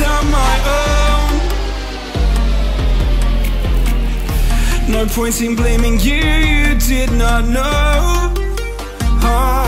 on my own No point in blaming you, you did not know oh.